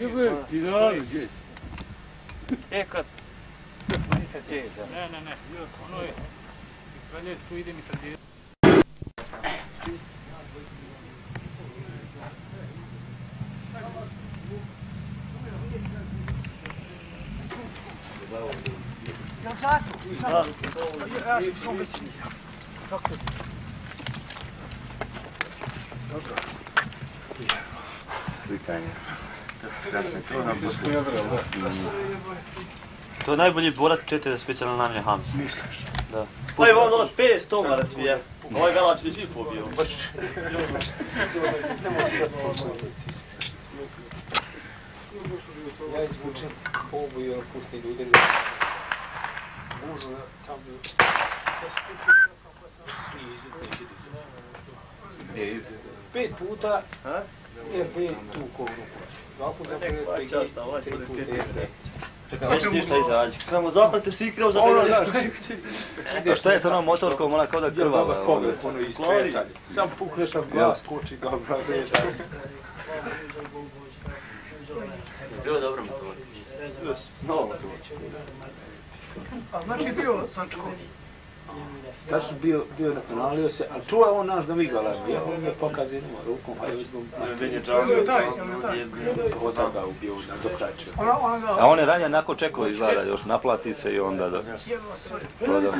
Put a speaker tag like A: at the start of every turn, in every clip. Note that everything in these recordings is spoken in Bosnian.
A: Jebe, ti dali, gdje
B: E, kad...
A: Ne, ne, ne, ono je... Kralje, tu ide mi sredina.
C: Slikanje. Ja sam to
B: je najbolji borat čete za specijalno namje Hams.
C: Misliš?
B: Da.
D: Pa je vam dole 500 mara ti je. Ovaj galač ti svi pobio. Baš.
E: Ja izvučem ovu i on pusti ljude. Bužu tamo. Pet puta RB tu kovru. Dva
D: Čekaj, neće ništa izaći. Samo zapad te si igrao za
E: Ono, znaš,
B: A šta je sa onom motorkom, ona kao da krvava?
E: Krvava pogled, ono iz
D: Klali.
E: kretanja. Sam pukne sam glas, skoči dobra, gleda.
B: Bilo dobro motor.
D: No,
F: A znači bio sačko.
E: Tačno bio, bio nakanalio se, ali čuva on naš da mi ga laži. Ja on me pokaze jednom rukom, hajde uzmem.
D: Ben je
F: To je taj, to je taj.
E: Od tada ubio
F: ona ga...
G: A on je ranije nakon čekova izgleda, još naplati se i onda da proda.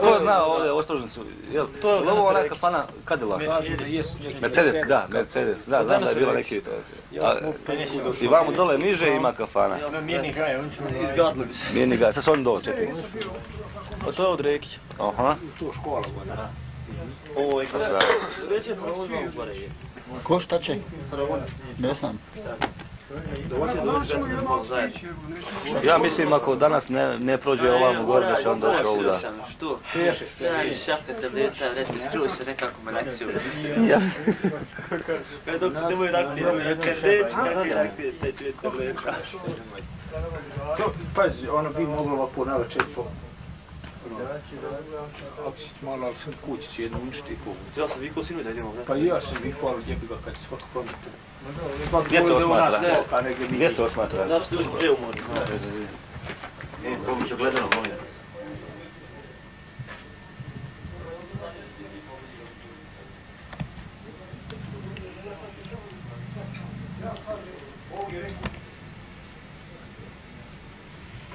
G: Ko zna ovdje ostrožnicu, jel to je ovo ona kafana Cadillac? Mercedes, da, Mercedes, da, znam da je bila neki... A, I vamo dole niže ima kafana.
D: Izgadlo bi se.
G: Mirni ga, sad su oni dole čekaj.
B: A to je od Rekića.
G: Aha.
E: To škola voda.
D: Ovo je
G: Sada.
D: Sreće, pa ovo je gore.
H: Ko šta će? Ne znam.
G: Ja mislim ako danas ne, ne prođe ovamo gore da će on doći ovuda.
D: Što? Ja i šapte tableta, reći, skruo se nekako me lekciju.
G: Ja.
D: Kad dok te moj rakti, kad reći, kakvi rakti, te tableta.
E: To, pazi, ono bi moglo ovako na večer po... Ako si malo, ali sam kući ću jednu uništi i povući.
D: Ja sam vikao sinu da idemo, ne?
E: Pa i ja sam ih hvala jebi ga kad se svako prometu.
G: Gdje se osmatra? Gdje se osmatra?
D: Znaš, tu je umor.
B: E, pomoć ogledalo, molim.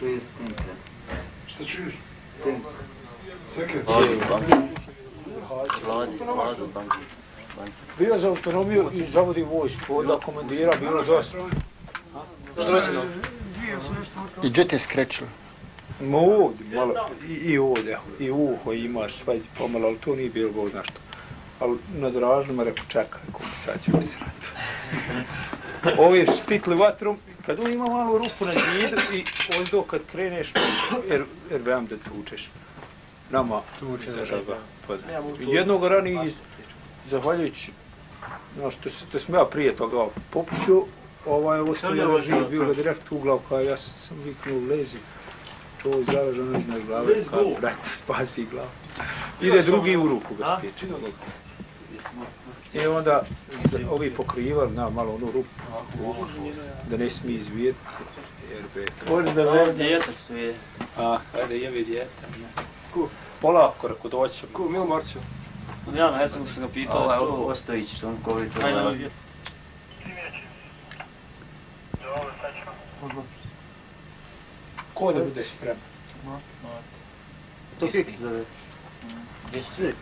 B: Koji je snimka?
A: Šta čuješ?
E: Bio za autonomiju i zavodi vojsku, onda komandira, bilo dosta.
F: Što reći da?
H: I gdje te skrećilo?
E: Ma ovdje, malo, i, i ovdje, i uho imaš sve pomalo, ali to nije bilo god nešto. Ali na dražnjima rekao, čekaj, ko mi sad ćemo se raditi. Ovi štitli vatrom, kad on ima malu rupu na zidu i ovdje kad kreneš, jer, jer veam da tučeš. Nama tuče za žaba. Pa, jednog rani, zahvaljujući, znaš, to, to sam ja prije toga popušio, ovaj ostavljeno živ, bio ga direkt u glavu, kao ja sam viknuo lezi. To je zaraženo iznad glave, kao brate, spasi glavu. Ide drugi u ruku ga spječe. I onda za- ovi pokrivali, na malo onu rupu, da ne smije izvijeti. Jer
D: da velim djetak su je.
E: a, ajde jevi djeta. Polako, rako doći.
A: Ko, Mil Marcio?
D: Ja na Hercegu sam ga pitao.
B: Ovaj
D: što-
B: Ostojić, što on govori to.
D: Ajde, ajde.
E: Ko da bude spreman?
B: To Kiki zove. Gdje će? Imaš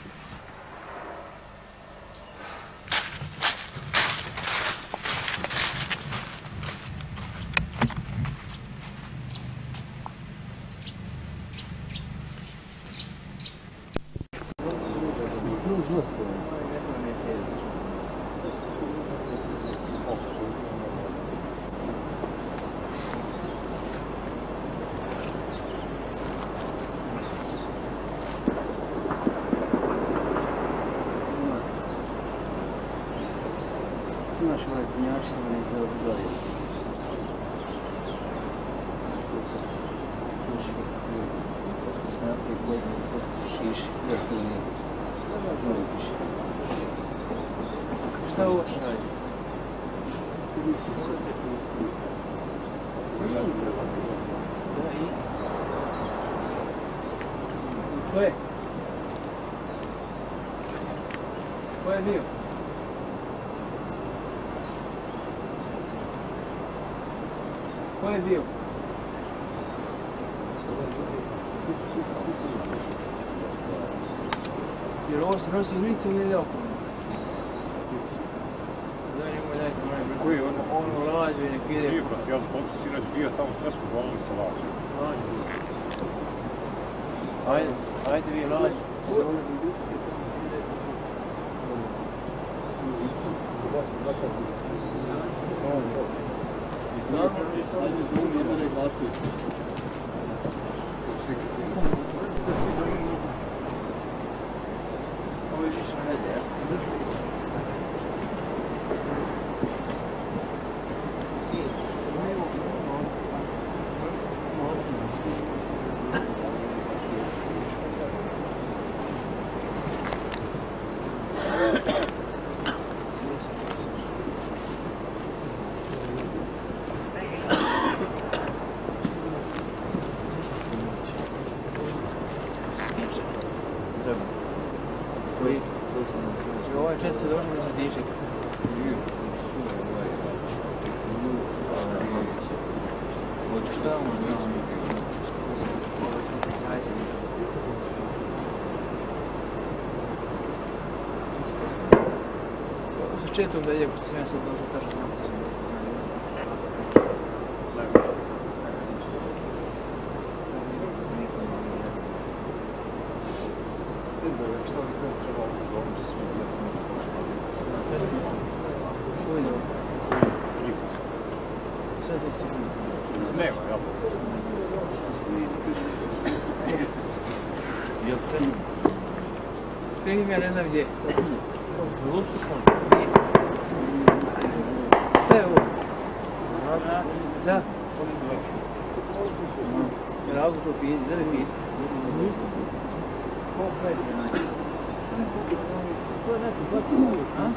A: really dajte moje brate.
I: Koji je ono?
A: Ono lađu i nek ide.
I: Nije, brate, ja sam poslije sinoć bio tamo sve smo volili sa lađem.
A: Ajde, ajde vi lađu. Ovo je više veze, ja. Ovo je četiri došli da se diše. Šta on Sa četom da ide, ko sam ja sad došao, kažem. Ujde. Sve to se
I: Nema, jel?
A: Krivim ja ne znam gdje. Šta je ovo? Za? Jel auto to pije, da li pije ispred? A?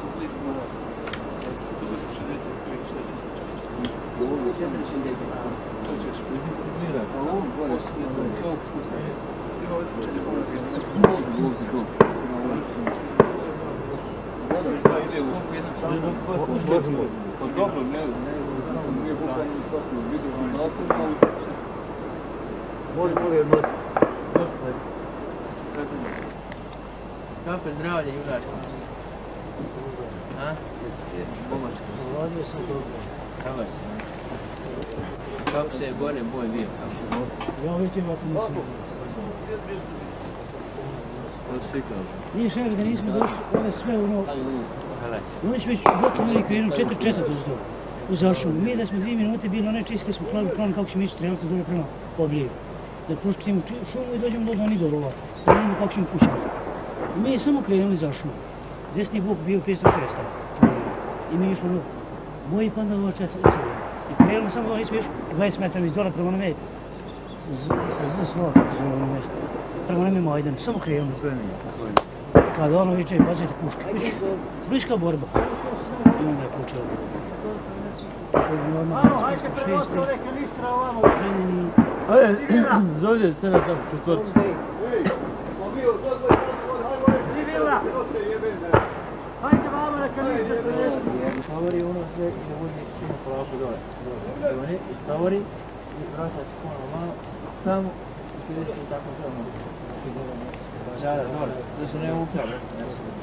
A: Kako je zdravlje junačko? A? Pomočko. Ulazio sam. Kako se? Kako se je gore boj bio?
F: Ja uvijek ovako nisam. Nije šer da nismo došli, ovo sve ono... Oni su već gotovo i krenuli, četiri četiri uz to. U zašumu. Mi da smo dvije minute bili na čiske smo pravili plan kako ćemo ići strelati dole prema oblijevu. Da proškitimo šumu i dođemo do Doni Dorova. Da vidimo kako ćemo kućati. I mi je samo krenuli za šumu. Desni bok bio 506. I mi išlo ruku. Moji pa onda ova četiri celo. I krenuli samo da nismo još 20 metara iz dole prema onome sa slova, zove ono mjesto. Prema onome Majdanu, samo krenuli. Kada ono viče, bacajte puške. Bliska borba. I onda je. Tako je bilo odmah 506. Trenjeni
A: Ajde, zovdje se na tamo četvrti. Stavori ono sve i ne vozi čino polako dole. Oni stavori i vraća se ponovno malo tamo i sljedeći tako tamo. Žara dole, da se ne upravo.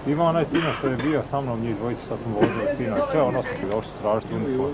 I: Ima onaj sinoć što je bio sa mnom, njih dvojica što smo vozili sinoć, sve ono su bi došli stražiti uniform.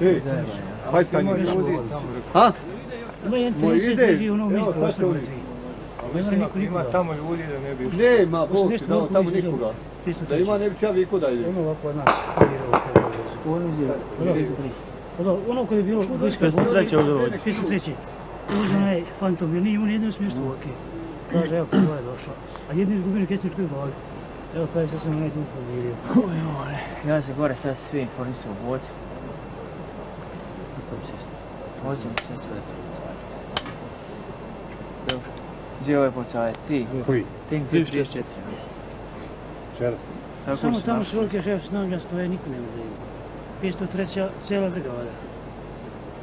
B: Ej, hajde sa njim ljudi. Ha?
F: Ima jedan
B: Moj
F: tenis
B: ide,
F: drži ono
B: evo,
F: među
B: sad
F: prostor
B: to
F: brate. Ne mora niko nikoga.
I: tamo ljudi da ne bi
B: Nema,
F: Pa su
B: Bog ti dao, tamo nikoga. Da ima ne bi ja viko da ide.
F: Ono ovako od nas, je.
A: Ono je 503.
F: Ono, ono koji je bilo bliska
A: 503 ovdje ovdje.
F: 503. Uzeo onaj fantom, jer nije imao nijedno smješta u oke. Kaže, evo, prva je došla. A jedni izgubili kesničkoj glavi. Evo, kaže, sad sam onaj tu pomirio.
A: Oj, more. Ja se gore sad svi informisao u boci. Hoćemo sve to. Dobro. Gdje je ovaj policajac? Ti?
I: Koji?
A: Tink 34.
I: Čer.
A: Tako
F: Samo tamo su velike šef snaga stoje, niko nema da ima. 503. cijela brigada.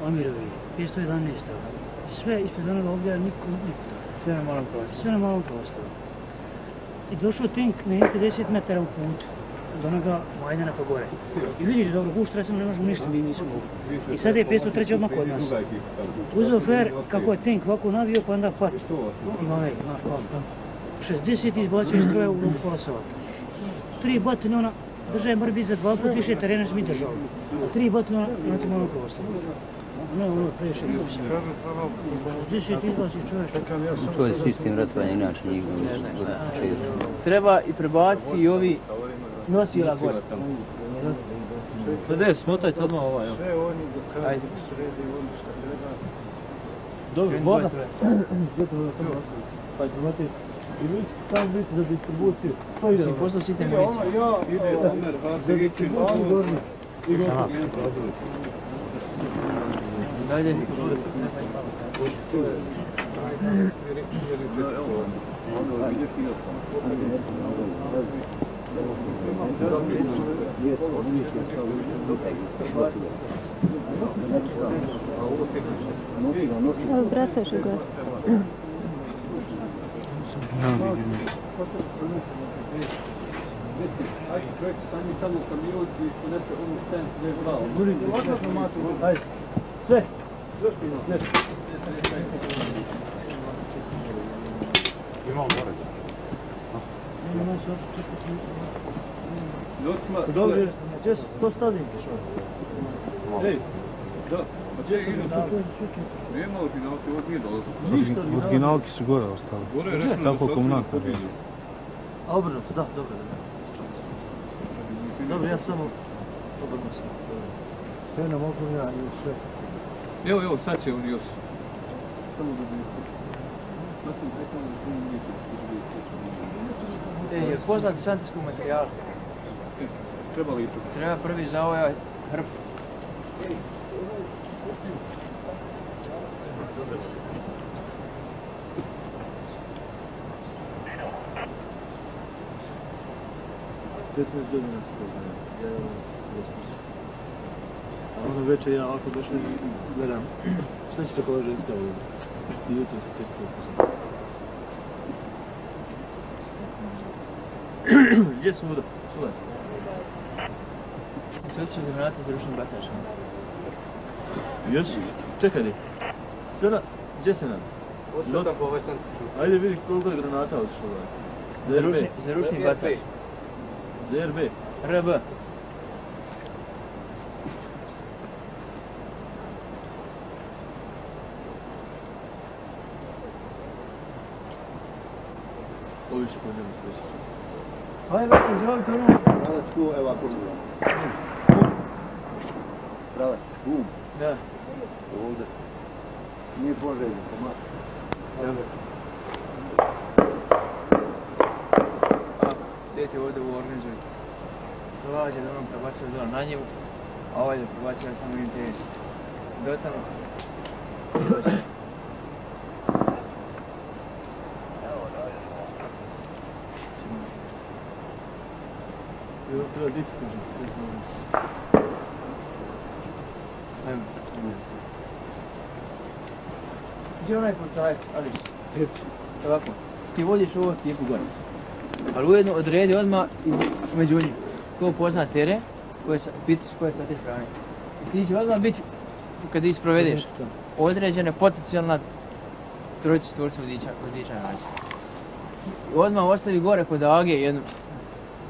F: Amirovi, 511. Sve ispred onoga ovdje, niko, niko tamo.
A: Sve na malom prostoru.
F: Sve na malom prostoru. I došao tank na 50 metara u put. Od onoga Majdana pa gore. I vidiš dobro, guštra sam, ne možemo ništa, mi nismo mogli. I sad je 503 odmah kod nas. Uzeo fer kako je tank ovako navio, pa onda pat. Ima znaš, pam, pam. 60 izbacio iz stroja u pola sata. Tri bataljona držaje mora biti za dva put više terena što mi držali. A tri bataljona na tim onom prostoru. Ono, ono, previše kupisa. 60 izbacio čovječ.
J: To je sistem ratovanja, inače njih
A: Treba i prebaciti i ovi nosila gore.
C: Pa ne, smotajte odmah ovaj, evo.
A: Ajde.
C: Dobro, voda.
A: Pa imate
C: I vi tam biti za distribuciju. Pa ide.
A: si poslao sitne municije.
C: Za distribuciju gornje. I gornje.
A: Dalje.
K: Evo, vracaš ga.
B: Ajde, čovjek stani tamo kamion i ponese onu štenc za matu.
C: Ajde. Sve.
I: Imamo more.
C: Dobro, gdje su? To stazi. Ej,
B: Da, pa gdje ide to?
F: To je slučaj.
B: Nema originalke, ovo nije dolazno.
C: ništa.
I: Originalki su gore ostali.
B: Gore je rečeno
I: Tako komunalka.
B: pobjedu.
C: A obrnuto, da, dobro, da. Dobro, ja samo obrnuto sam.
A: Sve nam okrunja i sve.
B: Evo, evo, sad će oni još. Samo da bi... Sad sam rekao da to nije
A: E, je poznat santinskog materijala.
B: Treba li to?
A: Treba prvi za ovaj hrp.
C: Petnaest godina se poznajem. Ja. A ono večer ja ovako došao i gledam šta će tako ženska ovdje. I jutro se tek upoznam. Gdje su muda? Sudaj.
A: Sve će granate za ručnim bacačima.
C: Jesu? Čekaj li. Sada, gdje se nam? Lot. Ajde vidi koliko je granata otišlo.
A: Za
C: ZRB.
A: ručni, za bacač.
C: ZRB.
A: RB.
C: Ovi će po njemu sveći.
A: Ajde, brate, izvolite ono.
B: Pravac tu, evo ako bi. Pravac, bum,
A: Da.
B: ovdje. Nije poželjno, pomak.
A: Dajte ovdje u organizuj. Dođe da onom prebacuje dole na njemu, a ovaj da prebacuje samo interes. Do tamo. Dođe.
C: Treba.
A: Ajmo. Gdje je onaj policajac, Ališ? Ovako, ti vodiš ovo tijepu gore. Ali ujedno odredi odmah i među njim. Ko pozna teren, ko je sa, pitiš ko je sa te strane. I ti će odmah biti, kad ih sprovedeš, određene potencijalna trojica, četvorca vodiča, vodiča naći. I odmah ostavi gore kod Age jednu,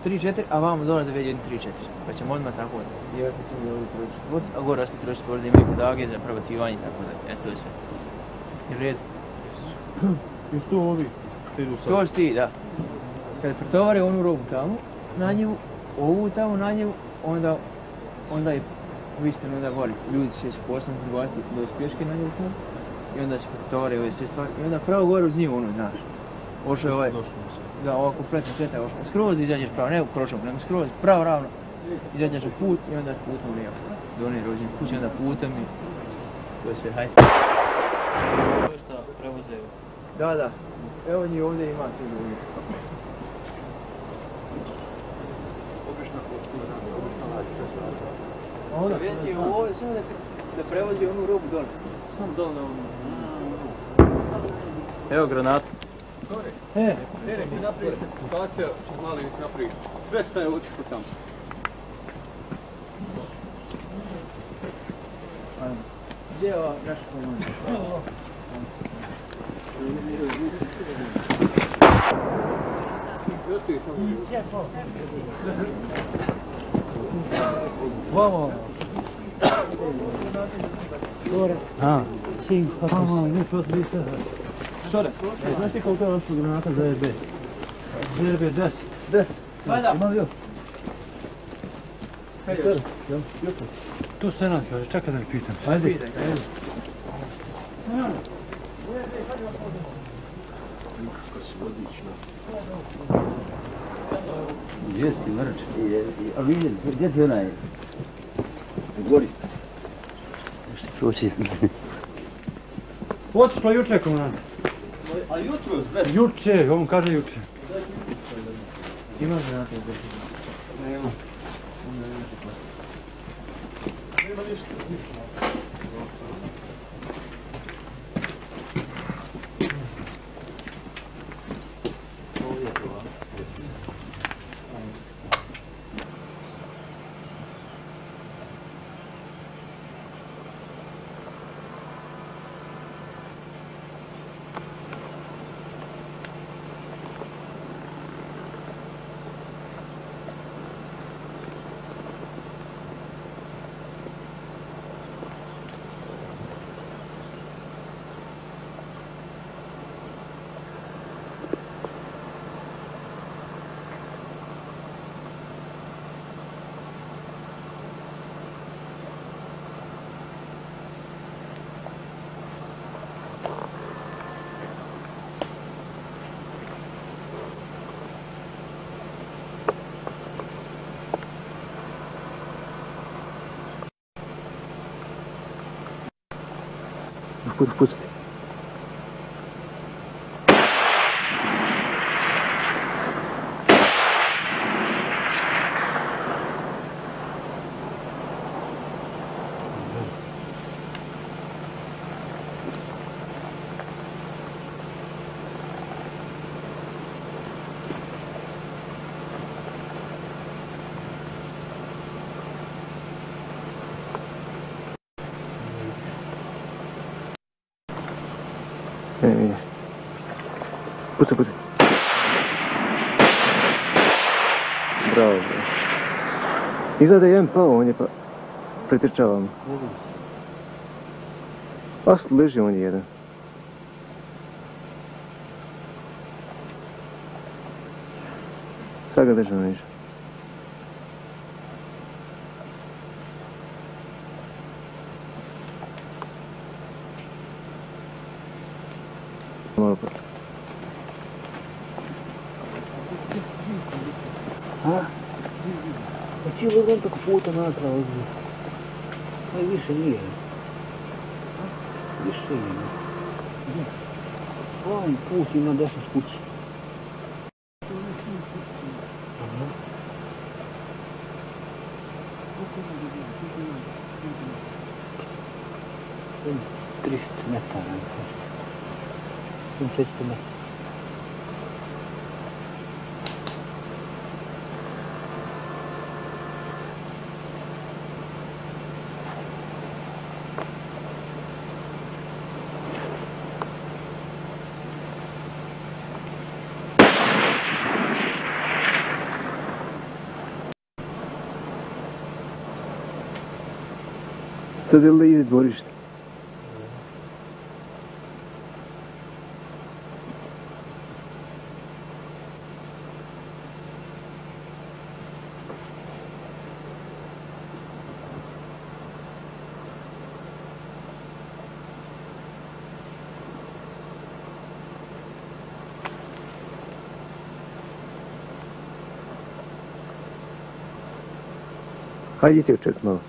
A: 3-4, a vamo dole da jednu 3-4. Pa ćemo odmah tako da. Ja sam sam ovdje trojica četvorca, a gore ostavi trojica četvorca da imaju kod Age za prebacivanje tako da. E, to je sve. Je u redu?
C: Jesu to ovi što idu sad?
A: To si ti, da. Kad pretovare onu robu tamo, na njivu, ovu tamo na njivu, onda, onda je uistinu onda gori. Ljudi će se poslati, dolaziti do spješke na njivu tamo. I onda će tovare ove sve stvari. I onda pravo gore uz njivu, ono, znaš. Ošao je ovaj, da, ovo kompletno sveta je ošao. Skroz izađeš pravo, ne u krošom, nego skroz pravo ravno. Izađeš u put i onda putom lijevo. Do one rođene kuće, onda putem i to je sve, hajde.
C: To je šta prevoze
A: Da, da. Evo njih ovdje ima tu ljudi. Onda vezi ovo, samo da, da prevozi onu robu dole.
C: Sam dole na onu.
L: Evo granat.
B: E, ne, ne, naprijed, situacija, mali naprijed. Sve šta je otišlo tamo.
A: Gdje je ova naša komanda?
F: Vamo. Gore.
L: A.
F: Sin, vamo, ne protiv više.
J: Šore, znaš ti koliko je vaša granata za RB? Za RB 10. 10.
A: Hajda.
J: Ima li još?
A: Hajde.
J: Tu Senat kaže, čekaj da mi pitam.
A: Ajde. Pitaj, ajde.
L: Gdje si mrč? A vidjeli, gdje ti onaj? Gori. Nešto proći.
J: Otišlo juče komandant.
B: A jutro, sve.
J: Juče, on kaže juče.
A: Ima granate u grbu.
B: Nema.
J: Pusti, pusti. Ne, ne, ne. Pusti, pusti. Bravo. bre. Izgleda je jedan pao, on je pa... Pretrčava mu. A leži on je jedan. Sad ga držam na nižu. Malo pa.
L: A? Pa cijelo vrijeme tako puta natrag ovdje. Aj više nije. Više nije. Gdje? Ovaj put ima desno s kući. Aha. Jedno 300 metara. Jedno 400
E: Садила и дворище. Ходите в мол?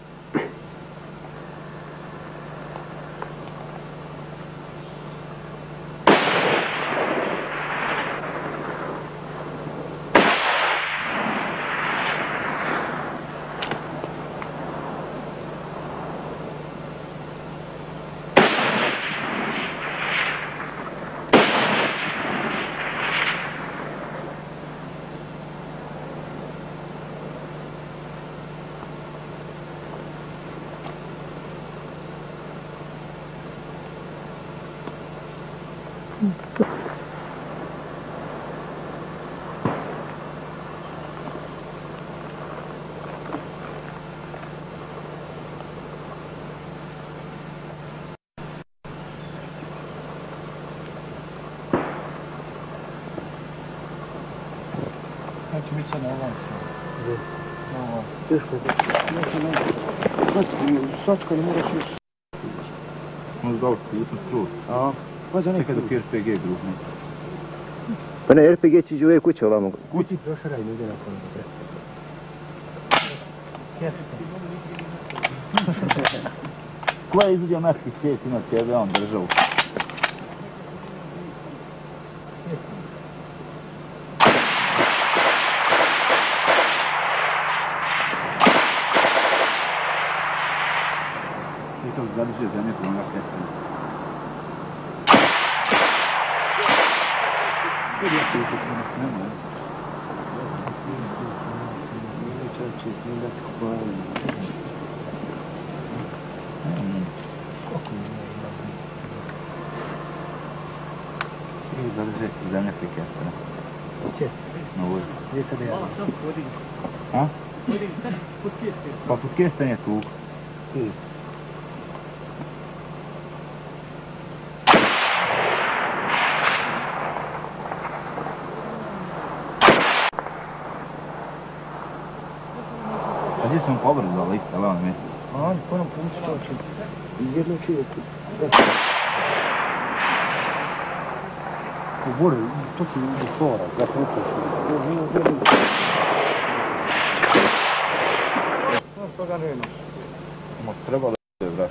L: Teško je. Teško je. Sad, sad kad moraš još...
C: Možda dao putnu struju.
L: A, pa za
C: Nekad
L: nekad.
C: dok RPG gruhne.
L: Pa ne, RPG će ići u ove kuće ovamo. Kući prošaraj ljudi nakon.
G: Ko je izvidio mehki svijet ima tebe, on državu.
C: I to zadrže zemlje po onoga kesta. Nema, I zadrže zemlje pri kesta.
L: Gdje?
C: Na ovoj.
L: Gdje sad ja?
C: A? Pa pod kestan je tu. A sam pobrzo lista, ali on mi?
L: A on po onom putu to će. Jedno čovjeku. U Boru, to ti u Sora, za putu. To nije u Boru. Toga nema.
C: Ma trebalo je, brat.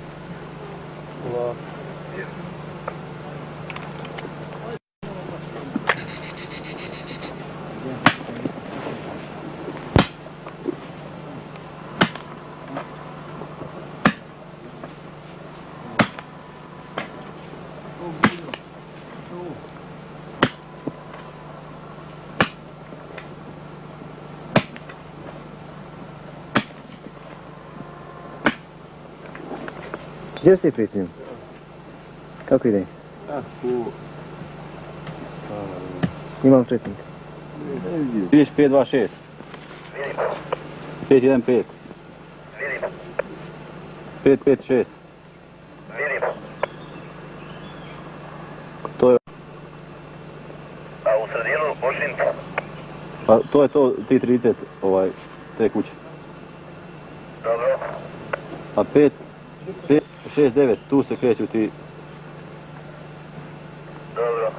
L: Gdje ste pritim? Kako ide? Imam četnik.
G: Vidiš 526. 515. 556. To je...
M: A u sredinu Božinka.
G: Pa to je to, ti 30, ovaj, te kuće.
M: Dobro.
G: A 5, 5, 6, 9, tu se kreću ti...
M: Dobro.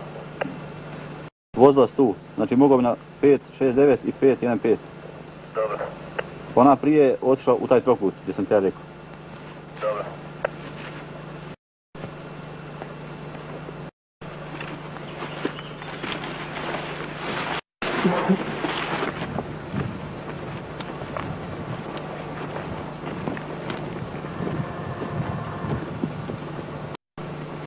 G: Vozila su tu. Znači mogu bi na 5, 6, 9 i 5, 1, 5.
M: Dobro.
G: Ona prije je otišla u taj trokut gdje sam te ja rekao.